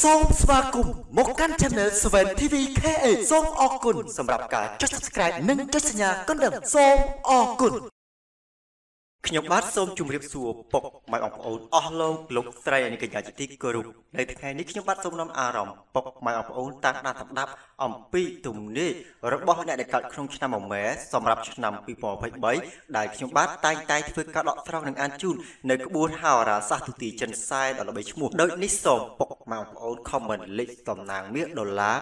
សូមស្វាគមន៍មកកាន់ Channel 7 TV KA សូមអរគុណសម្រាប់ការចុច Subscribe និងចុចសញ្ញាកណ្ដឹងសូមអរគុណ ខ្ញុំបាទសូមជម្រាបសួរពុកម៉ែបងប្អូនអស់លោកលោកស្រីនិងកញ្ញាជាទីគោរពនៅថ្ងៃនេះខ្ញុំបាទសូមនាំអារម្មណ៍ពុកម៉ែបងប្អូនតាមដានសម្ដាប់អំពីទំនាយរបស់អ្នកដែលកើតក្នុងឆ្នាំមមែសម្រាប់ឆ្នាំ2023ដែលខ្ញុំបាទតែងតែធ្វើការដកស្រង់និងអានជូននៅក្បួនហោរាសាស្ត្រទូទីចិនសែដ៏ល្បីឈ្មោះដូចនេះសូមពុកម៉ែបងប្អូន comment លេខសំណាងមាសដុល្លារ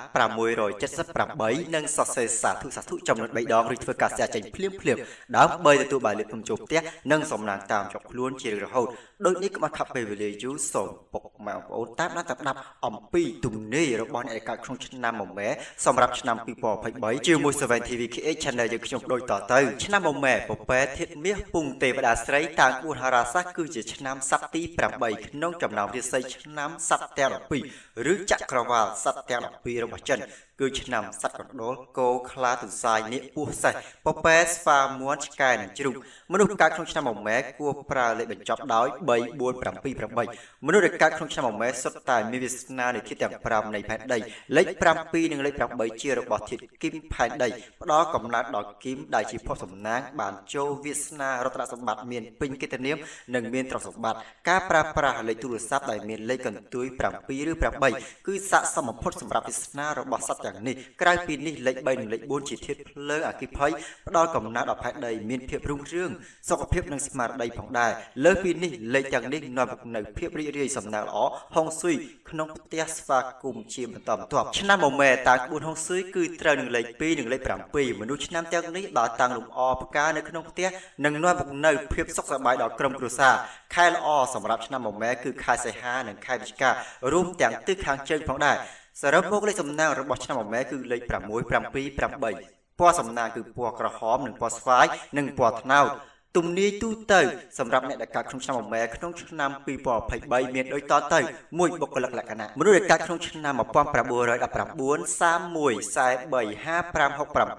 678និងសរសេរសាធុសាធុចំនួន3ដងឬធ្វើការស្ទះចេញភ្លាមភ្លាមដើម្បីទទួលបានលេខទំជោផ្ទះនិងសំណាងតាមជាប់ខ្លួនជារហូតដូចនេះក្បាត់ខាប់ពេលវេលាយូរសូមពុកម៉ែបងប្អូនតាមដានតាមដាប់អំពីទំនាយរបស់អ្នកដែលកើតក្នុងឆ្នាំមមែសម្រាប់ឆ្នាំ2023ជាមួយ7 TV KH Channel យើងខ្ញុំដូចតទៅឆ្នាំមមែពពែធាតមាសពងទេវតាស្រីតាមគួរហារាសាស្ត្រគឺជាឆ្នាំសត្វទី8ក្នុងចំណោមរាសីឆ្នាំសត្វទាំង12ឬចក្រវាលសត្វទាំង12របស់ចិនគឺឆ្នាំសត្វកណ្ដុរគោខ្លាទន្សាយនាគពស់សេះពពែស្វាមួនឆ្កែនិងជ្រូកមនុស្សកើតក្នុងឆ្នាំមមែគួរប្រើលេខបញ្ចប់ដោយ3 4 7 8មនុស្សដែលកើតក្នុងឆ្នាំមមែសុទ្ធតែមានវាសនានៃធាតុទាំង5នៃផែនដីលេខ7និងលេខ8ជារបស់ធាតុគីមផែនដីផ្ដល់កំណើតដល់គីមដែលជាភពសំណាងបានចូលវាសនារតនសម្បត្តិមានពេញកិត្តិនាមនិងមានទ្រព្យសម្បត្តិការប្រើប្រាស់លេខទូរស័ព្ទដែលមានលេខកន្ទុយ7ឬ8គឺស័ក្តិសមបំផុតសម្រាប់វាសនារបស់សត្វទាំងនេះក្រៅពីនេះលេខ3និងលេខ4ជាធាតុភ្លើងអគិភ័យផ្ដល់កំណើតដល់ផែនដីមានភាពរុងរឿងសុខភាពនិងស្មារតីផងដែរលើសពីនេះលេខទាំងនេះនាំមកនូវភាពរីករាយសំណាងល្អហុងស៊ុយក្នុងផ្ទះស្វាគមន៍ជាបន្តបន្ទាប់ឆ្នាំមមែតាក្បួនហុងស៊ុយគឺត្រូវនឹងលេខ2និងលេខ7មនុស្សឆ្នាំទាំងនេះបើតាំងលំអផ្កានៅក្នុងផ្ទះនឹងនាំមកនូវភាពសុខសប្បាយដល់ក្រុមគ្រួសារខែល្អសម្រាប់ឆ្នាំមមែគឺខែសីហានិងខែវិច្ឆិការួមទាំងទិសខាងជើងផងដែរសរុបមកលេខសំណាងរបស់ឆ្នាំមមែគឺលេខ678ពណ៌សំណាងគឺពណ៌ក្រហមនិងពណ៌ស្វាយនិងពណ៌ត្នោត ទំនាយទូទៅសម្រាប់អ្នកដែលកើតក្នុងឆ្នាំមមែក្នុងឆ្នាំ2023មានដូចតទៅមួយបុគ្គលិកលក្ខណៈមនុស្សដែលកើតក្នុងឆ្នាំ1919 31 43 55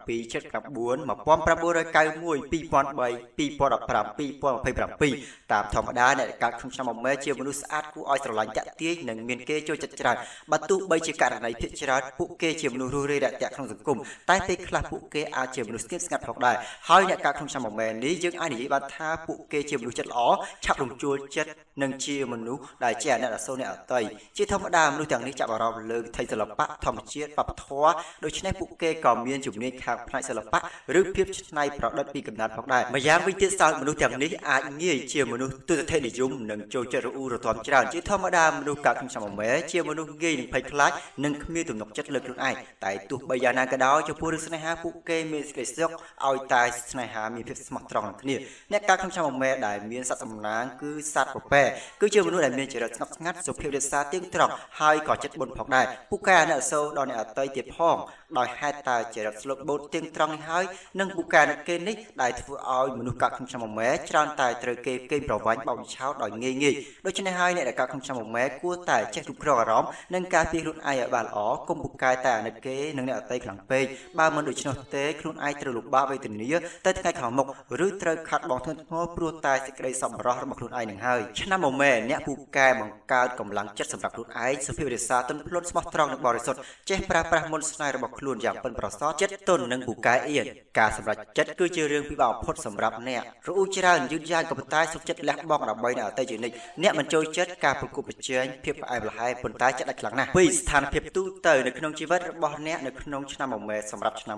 67 79 1991 2003 2015 2027តាមធម្មតាអ្នកដែលកើតក្នុងឆ្នាំមមែជាមនុស្សស្អាតគួរឲ្យស្រឡាញ់តាក់ទាញនិងមានគេចូលចិត្តច្រើនបើទោះបីជាករណីភាគច្រើនពួកគេជាមនុស្សរស់រាយរាក់ទាក់ក្នុងសង្គមតែពេលខ្លះពួកគេអាចជាមនុស្សស្ងៀមស្ងាត់ផងដែរហើយអ្នកកើតក្នុងឆ្នាំមមែនេះយើងអាចនិយាយបានថាពួកគេជាមនុស្សចិត្តល្អឆាប់រំជួលចិត្តនិងជាមនុស្សដែលជាអ្នកអសូរអ្នកអតីជាធម្មតាមនុស្សទាំងនេះចាប់អារម្មណ៍លើវិថីសិល្បៈធម្មជាតិបព្វធម៌ដូច្នេះពួកគេក៏មានជំនាញខាងផ្នែកសិល្បៈឬភាពច្នៃប្រឌិតពីកំណត់ផងដែរម្យ៉ាងវិញទៀតសោតមនុស្សទាំងនេះអាចងាយជាមនុស្សទុតិធិនិយមនិងចូលចិត្តរអ៊ូរទាំច្រើនជាធម្មតាមនុស្សកើតក្នុងឆ្នាំមែជាមនុស្សងាយនឹងភ័យខ្លាចនិងគ្មានទំនុកចិត្តលើខ្លួនឯងតែទោះបីយ៉ាងណាក៏ដោយចំពោះរឿងស្នេហាពួកគេមានសេចក្តីសុខឲ្យតែស្នេហាមានភាពស្មោះត្រង់នឹងគ្នាអ្នកកើតក្នុងឆ្នាំមមែដែលមានសត្វសំណាងគឺសត្វពពែគឺជាមនុស្សដែលមានចរិតស្ងប់ស្ងាត់សុភាពរាបសារទៀងត្រង់ហើយក៏ចិត្តបុណ្យផងដែរពូកែអនុសូរដល់អ្នកអតីទៀតផង ដោយហេតុតែចរិតស្លុតបូតទៀងត្រង់នេះហើយនិងពូកែនៅគេនេះដែលធ្វើឲ្យមនុស្សកើតក្នុងឆ្នាំមមែច្រើនតែត្រូវគេគេប្រវាញ់បោកឆោតដោយងាយងាយដូច្នេះហើយអ្នកដែលកើតក្នុងឆ្នាំមមែគួរតែចេះគ្រប់គ្រងអារម្មណ៍និងការពារខ្លួនឯងឲ្យបានល្អកុំពូកែតែអាណិតគេនិងអ្នកអតីខ្លាំងពេកបើមិនដូច្នោះទេខ្លួនឯងត្រូវលំបាកវេទនាតែថ្ងៃខាងមុខឬត្រូវខាត់បងធ្ងន់ធ្ងរព្រោះតែសេចក្តីសប្បុរសរបស់ខ្លួនឯងនឹងហើយឆ្នាំមមែអ្នកពូកែបង្កើតកម្លាំងចិត្តសម្រាប់ខ្លួនឯងសុភាពរាសាទន់ភ្លន់ស្មោះត្រង់និងបរិសុទ្ធចេះប្រើប្រាស់មន្តស្នេហ៍របស់ខ្លួនយ៉ាងប៉ិនប្រសប់ចិត្តទន់និងពូកែអៀនការសម្រេចចិត្តគឺជារឿងពិបាកបំផុតសម្រាប់អ្នករអ៊ូច្រើនយឺតយ៉ាវក៏ប៉ុន្តែសុខចិត្តលះបង់ដើម្បីនៅអតីតជានិច្ចអ្នកមិនចូលចិត្តការប្រគល់ប្រជែងភាពផ្អែមល្ហែមប៉ុន្តែចិត្តដាច់ខ្លាំងណាស់ពីស្ថានភាពទូទៅនៅក្នុងជីវិតរបស់អ្នកនៅក្នុងឆ្នាំមមែសម្រាប់ឆ្នាំ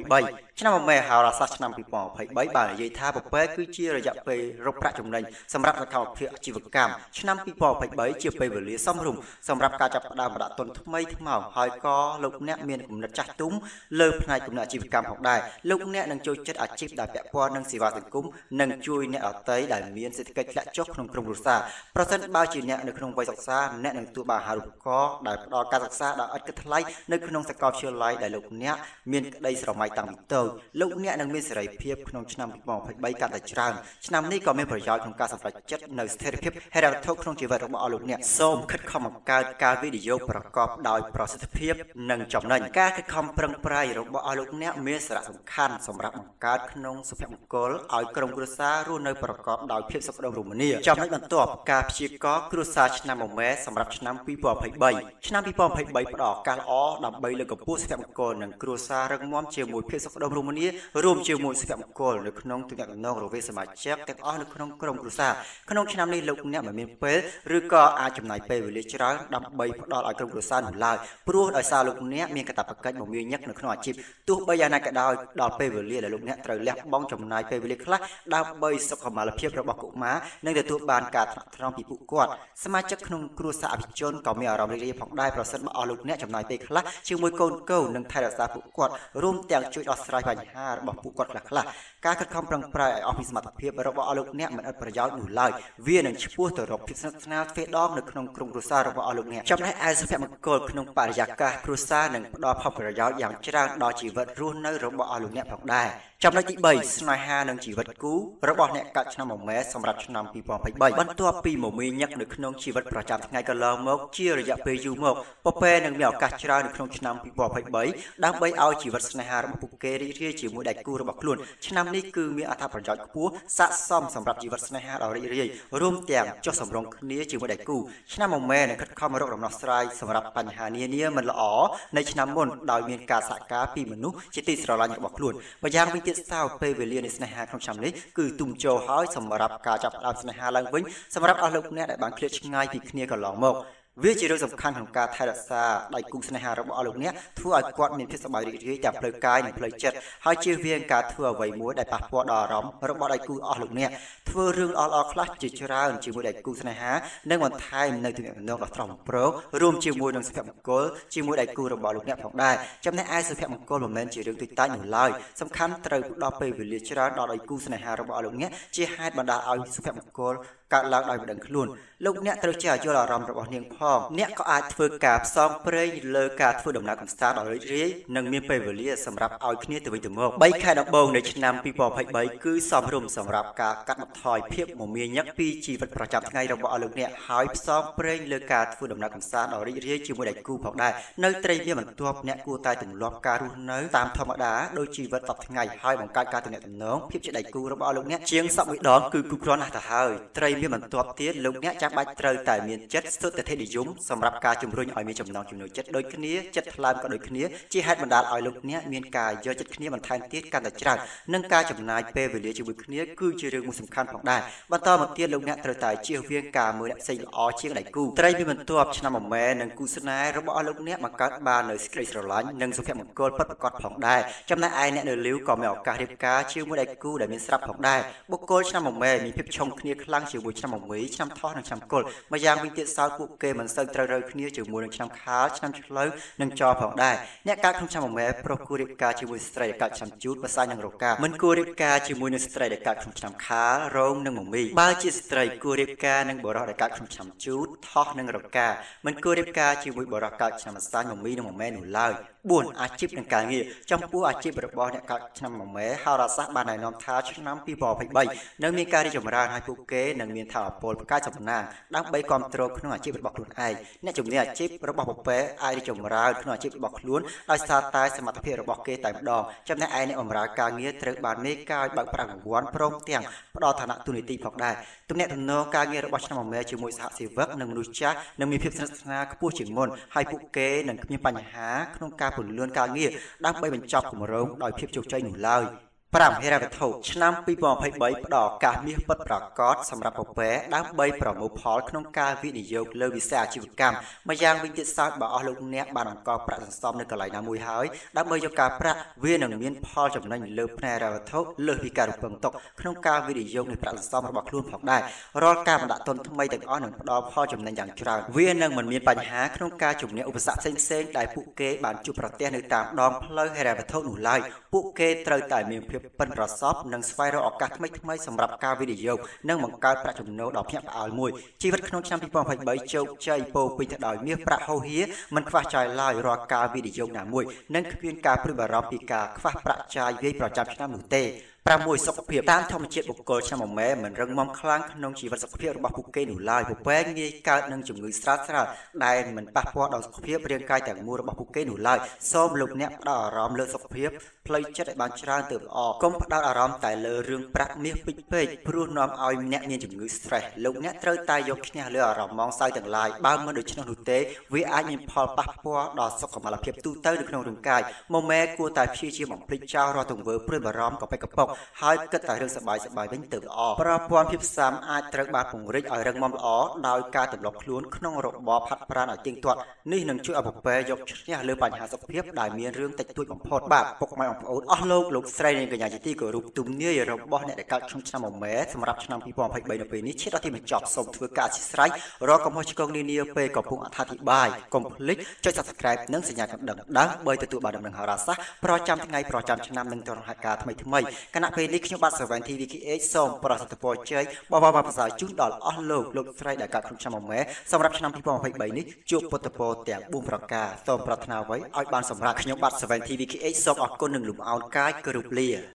2023ឆ្នាំមមែហោរាសាស្ត្រឆ្នាំ2023បាននិយាយថាពពែគឺជារយៈពេលរកប្រាក់ចំណេញសម្រាប់សកម្មភាពអាជីវកម្មឆ្នាំ2023ជាពេលវេលាសមរម្យសម្រាប់ការចាប់ផ្ដើមដាក់ទុនថ្មីថ្មោងហើយក៏លោកអ្នកមានគំនិតចាស់ទុំលើផ្នែកគំនិតអាជីវកម្មផងដែរលោកអ្នកនឹងចូលចិត្តអាជីពដែលពាក់ព័ន្ធនឹងសេវាសង្គមនិងជួយអ្នកអតីដែលមានសេដ្ឋកិច្ចធ្លាក់ចុះក្នុងក្រុមគ្រួសារប្រសិនបើជាអ្នកនៅក្នុងវ័យសិក្សាអ្នកនឹងទទួលបានអាហារូបករណ៍ដែលផ្ដល់ការសិក្សាដ៏ឥតគិតថ្លៃនៅក្នុងសាកលវិទ្យាល័យដែលលោកអ្នកមានក្តីស្រមៃតាំងពីតូចលោកអ្នកនឹងមានសេរីភាពក្នុងឆ្នាំ2023កាន់តែច្រើនឆ្នាំនេះក៏មានប្រយោជន៍ក្នុងការសម្រេចចិត្តនៅស្ថិរភាពហេរ៉ាថូក្នុងជីវិតរបស់អស់លោកអ្នកសូមខិតខំបង្កើតការវិនិយោគប្រកបដោយប្រសិទ្ធភាពនិងចំណេញការខិតខំប្រឹងប្រែងរបស់អស់លោកអ្នកមានសារៈសំខាន់សម្រាប់បង្កើតក្នុងសុភមង្គលឲ្យក្រុមគ្រួសាររស់នៅប្រកបដោយភាពសុខដុមរមនាចំណុចបន្ទាប់ការព្យាករគ្រួសារឆ្នាំមមែសម្រាប់ឆ្នាំ2023ឆ្នាំ2023ផ្ដល់ឱកាសល្អដើម្បីលើកកម្ពស់សុភមង្គលនិងគ្រួសាររឹងមាំជាមួយភាពសុខដុមរមនារួមជាមួយសុភមង្គលនៅក្នុងទំនាក់ទំនងរវាងសមាជិកទាំងអស់នៅក្នុងក្រុមគ្រួសារក្នុងឆ្នាំនេះលោកអ្នកមិនមានពេលឬក៏អាចចំណាយពេលវេលាច្រើនដើម្បីផ្ដល់ឲ្យក្រុមគ្រួសារនោះឡើយព្រោះដោយសារលោកអ្នកមានកាតព្វកិច្ចមមាញឹកនៅក្នុងអាជីពទោះបីយ៉ាងណាក៏ដោយដល់ពេលវេលាដែលលោកអ្នកត្រូវលះបង់ចំណាយពេលវេលាខ្លះដើម្បីសុខុមាលភាពរបស់កុមារនិងទទួលបានការថ្នាក់ថ្នមពីពួកគាត់សមាជិកក្នុងគ្រួសារអភិជនក៏មានអារម្មណ៍រីករាយផងដែរប្រសិនបើអស់លោកអ្នកចំណាយពេលខ្លះជាមួយកូនកូននិងថែរក្សាពួកគាត់រួមទាំងជួយដោះស្រាយបញ្ហារបស់ពួកគាត់ខ្លះៗការខិតខំប្រឹងប្រែងឲ្យអស់ពីសមត្ថភាពរបស់អស់លោកអ្នកមិនឥតប្រយោជន៍នោះឡើយវានឹងឈ្មោះទៅរកភាពស្និទ្ធស្នាលទ្វេដងនៅក្នុងក្រុមគ្រួសាររបស់អស់លោកអ្នកចំណែកឯសុភមង្គលក្នុងបរិយាកាសគ្រួសារនឹងផ្ដល់ផលប្រយោជន៍យ៉ាងច្រើនដល់ជីវិតរស់នៅរបស់អស់លោកអ្នកផងដែរចំណុចទី3ស្នេហានិងជីវិតគូរបស់អ្នកកាត់ឆ្នាំមមែសម្រាប់ឆ្នាំ2023បន្ទាប់ពីមមាញឹកនៅក្នុងជីវិតប្រចាំថ្ងៃកន្លងមកជារយៈពេលយូរមកពពែនឹងមានឱកាសច្រើននៅក្នុងឆ្នាំ2023ដើម្បីឲ្យជីវិតស្នេហារបស់ពួកគេរីករាយជាមួយដៃគូរបស់ខ្លួនឆ្នាំនេះគឺមានអត្ថប្រយោជន៍ខ្ពស់ស័ក្តិសមសម្រាប់ជីវិតស្នេហាដ៏រីករាយរួមទាំងចុះសម្រុងគ្នាជាមួយដៃគូឆ្នាំមមែនឹងខិតខំរកដំណោះស្រាយសម្រាប់បញ្ហានានាមិនល្អនៅឆ្នាំមុនដោយមានការសហការពីមនុស្សជាទីស្រឡាញ់របស់ខ្លួនម្យ៉ាងវិញទៀតសោពេលវេលានៃស្នេហាក្នុងឆ្នាំនេះគឺទុំចូលហើយសម្រាប់ការចាប់ផ្ដើមស្នេហាឡើងវិញសម្រាប់អស់លោកអ្នកដែលបានឃ្លាតឆ្ងាយពីគ្នាកន្លងមក វាជារឿងសំខាន់ក្នុងការថែរក្សាដៃគូស្នេហារបស់អស់លោកអ្នកធ្វើឲ្យគាត់មានភាពសប្បាយរីករាយទាំងផ្លូវកាយនិងផ្លូវចិត្តហើយជៀសវាងការធ្វើអ្វីមួយដែលប៉ះពាល់ដល់អារម្មណ៍របស់ដៃគូអស់លោកអ្នកធ្វើរឿងល្អៗខ្លះជាច្រើនជាមួយដៃគូស្នេហានិងបន្ថែមនៅទំនាក់ទំនងដ៏ត្រង់ប្រងរួមជាមួយនឹងសុភមង្គលជាមួយដៃគូរបស់លោកអ្នកផងដែរចំណែកឯសុភមង្គលមិនមែនជារឿងទុយតាចនោះឡើយសំខាន់ត្រូវផ្ដល់ពេលវេលាច្រើនដល់ដៃគូស្នេហារបស់លោកអ្នកជាហេតុបណ្ដាលឲ្យសុភមង្គលកើតឡើងដោយមិនដឹងខ្លួនលោកអ្នកត្រូវចេះយល់អារម្មណ៍របស់នាងផងអ្នកក៏អាចធ្វើការផ្សងព្រេងលើការធ្វើដំណើរកម្សាន្តដ៏រីករាយនិងមានពេលវេលាសម្រាប់ឲ្យគ្នាទៅវិញទៅមក3ខែដំបូងនៃឆ្នាំ2023គឺសមរម្យសម្រាប់ការកាត់បន្ថយភាពមមាញឹកពីជីវិតប្រចាំថ្ងៃរបស់លោកអ្នកហើយផ្សងព្រេងលើការធ្វើដំណើរកម្សាន្តដ៏រីករាយជាមួយដៃគូផងដែរនៅត្រីមានបន្ទាប់អ្នកគួរតែទម្លាប់ការរស់នៅតាមធម្មតាដោយជីវិតសពថ្ងៃហើយបង្កើតការទំនាក់ទំនងភាពជាដៃគូរបស់លោកអ្នកជាងសពមួយដងគឺគូគ្រាន់ណាស់ទៅហើយត្រីមានបន្ទាប់ទៀតលោកអ្នកចាំបាច់ត្រូវតែមានចិត្តស្ទុតិធិនិយមសម្រាប់ការជំរុញឲ្យមានចំណងចំណូលចិត្តដូចគ្នាចិត្តថ្លើមក៏ដូចគ្នាជាហេតុបណ្ដាលឲ្យលោកអ្នកមានការយកចិត្តគ្នាបន្ថែមទៀតកាន់តែច្រើននិងការចំណាយពេលវេលាជាមួយគ្នាគឺជារឿងមួយសំខាន់ផងដែរបន្តមកទៀតលោកអ្នកត្រូវតែជៀសវាងការមើលអ្នកផ្សេងល្អជាងដៃគូត្រីមានបន្ទាប់ឆ្នាំមមែនិងគូស្នេហ៍របស់លោកអ្នកបង្កើតបាននៅសេចក្តីស្រឡាញ់និងសុភមង្គលពិតប្រាកដផងដែរចំណែកឯអ្នកនៅលីវក៏មានឱកាសរៀបការជាមួយដៃគូដែលមានស្រាប់ផងដែរបុគ្គលឆ្នាំមមែមានភាពឆុងគ្នាខ្លាំងជាមួយឆ្នាំមមីឆ្នាំថោះនិងឆ្នាំគុលម្យ៉ាងវិញទៀតសោតពួកគេមិនសូវត្រូវរើគ្នាជាមួយនឹងឆ្នាំខាលឆ្នាំឆ្លូវនិងចផងដែរអ្នកកើតក្នុងឆ្នាំមមែប្រុសគួររៀបការជាមួយស្ត្រីដែលកើតឆ្នាំជូតភាសានិងរកាមិនគួររៀបការជាមួយនឹងស្ត្រីដែលកើតក្នុងឆ្នាំខាលរោងនិងមមីបើជាស្ត្រីគួររៀបការនឹងបុរសដែលកើតក្នុងឆ្នាំជូតថោះនិងរកាមិនគួររៀបការជាមួយបុរសកើតឆ្នាំអសាញមមីនិងមមែនោះឡើយ 4អាជីពនិងការងារចំពោះអាជីពរបស់អ្នកកើតឆ្នាំមមែហោរាសាស្ត្របានណែនាំថាឆ្នាំ2023នឹងមានការរីកចម្រើនហើយពួកគេនឹងមានថាពលផ្កាយសំណាងដើម្បីគ្រប់គ្រងក្នុងអាជីពរបស់ខ្លួនឯងអ្នកជំនាញអាជីពរបស់ពពែអាចរីកចម្រើនក្នុងអាជីពរបស់ខ្លួនដោយសារតែសមត្ថភាពរបស់គេតែម្ដងចំណែកឯអ្នកបម្រើការងារត្រូវបានមេកាយបើកប្រាក់រង្វាន់ព្រមទាំងផ្ដល់ឋានៈទូនីតិផងដែរទំនាក់ទំនងការងាររបស់ឆ្នាំមមែជាមួយសហជីវឹកនិងមនុស្សចាស់នឹងមានភាពស្និទ្ធស្នាលខ្ពស់ជាងមុនហើយពួកគេនឹងគ្មានបញ្ហាក្នុងការពន្លឿនការងារដើម្បីបញ្ចប់គម្រោងដោយភាពជោគជ័យនោះឡើយ។ 5ហេរ៉ាវត្ថុឆ្នាំ2023ផ្ដល់ឱកាសមាសពិតប្រាកដសម្រាប់ពពែដើម្បីប្រមូលផលក្នុងការវិនិយោគលើវិស័យអាជីវកម្មម្យ៉ាងវិញទៀតសោតបើអស់លោកអ្នកបានអង្គប្រាក់សន្សំនៅកន្លែងណាមួយហើយដើម្បីយកការប្រាក់វានឹងមានផលចំណេញលើផ្នែកហេរ៉ាវត្ថុលើសពីការរំពឹងទុកក្នុងការវិនិយោគនៃប្រាក់សន្សំរបស់ខ្លួនផងដែររាល់ការបណ្ដាក់ទុនថ្មីទាំងអស់នឹងផ្ដល់ផលចំណេញយ៉ាងច្រើនវានឹងមិនមានបញ្ហាក្នុងការជំនះឧបសគ្គផ្សេងៗដែលពួកគេបានជួបប្រទះនៅតាមដងផ្លូវហេរ៉ាវត្ថុនោះឡើយពួកគេត្រូវតែមានភាពប៉ិនប្រសប់និងស្វែងរកឱកាសថ្មីៗសម្រាប់ការវិនិយោគនិងបង្កើតប្រាក់ចំណូលដ៏ភ្ញាក់ផ្អើលមួយជីវិតក្នុងឆ្នាំ2023ជោគជ័យពោពេញទៅដោយមាសប្រាក់ហូរហៀមិនខ្វះចោលឡើយរាល់ការវិនិយោគណាមួយនិងគ្មានការព្រួយបារម្ភពីការខ្វះប្រាក់ចាយវាយប្រចាំឆ្នាំនោះទេ 6សុខភាពតាមធម្មជាតិបុគ្គលឆ្នាំម៉ែមិនរឹងមាំខ្លាំងក្នុងជីវិតសុខភាពរបស់ពួកគេនោះឡើយពពែងាយកើតនឹងជំងឺស្រាលស្រាលដែលមិនប៉ះពាល់ដល់សុខភាពរាងកាយទាំងមូលរបស់ពួកគេនោះឡើយសូមលោកអ្នកផ្ដោតអារម្មណ៍លើសុខភាពផ្លូវចិត្តឲ្យបានច្រើនទើបល្អកុំផ្ដោតអារម្មណ៍តែលើរឿងប្រាក់មាសពេកពេកព្រោះនាំឲ្យអ្នកមានជំងឺ stress លោកអ្នកត្រូវតែយកឈ្នះលើអារម្មណ៍ម៉ងសៅទាំងឡាយបើមិនដូច្នោះនោះទេវាអាចមានផលប៉ះពាល់ដល់សុខុមាលភាពទូទៅនៅក្នុងរាងកាយម៉ូម៉ែគួរតែព្យាយាមបំភ្លេចចោលរាល់ទង្វើព្រួយបារម្ភកប៉ិកកប៉ុកហើយគិតតែរឿងសប្បាយសប្បាយវិញទៅល្អប្រព័ន្ធភាពស៊ាំអាចត្រូវបានពង្រីកឲ្យរឹងមាំល្អដោយការទម្លាប់ខ្លួនក្នុងរបបផាត់ប្រានឲ្យទៀងទាត់នេះនឹងជួយឲ្យពពែយកឈ្នះលើបញ្ហាសុខភាពដែលមានរឿងតិចតួចបំផុតបាទពុកម៉ែបងប្អូនអស់លោកលោកស្រីនិងកញ្ញាជាទីគោរពទំនាយរបស់អ្នកដែលកើតក្នុងឆ្នាំមមែសម្រាប់ឆ្នាំ2023នៅពេលនេះឈានដល់ទីបញ្ចប់សូមធ្វើការអធិស្ឋានរកកំហុសឆ្គងនានាពេលកំពុងអត្ថាធិប្បាយកុំភ្លេចចុច Subscribe និងសញ្ញាកណ្ដឹងដើម្បីទទួលបានដំណឹងហោរាសាស្ត្រប្រចាំថ្ងៃប្រចាំឆ្នាំនិងទរណការថ្មីថ្មីគណៈពេលនេះខ្ញុំបាទសាវ៉ាន់ TV KH សូមប្រសិទ្ធពរជ័យបបមកប្រសើរជូនដល់អស់លោកលោកស្រីដែលកើតក្នុងឆ្នាំមមែសម្រាប់ឆ្នាំ2023នេះជួបពុទ្ធពរទាំង4ប្រការសូមប្រាថ្នាអ្វីឲ្យបានសម្រាប់ខ្ញុំបាទសាវ៉ាន់ TV KH សូមអរគុណនិងលំអោនកាយគោរពលា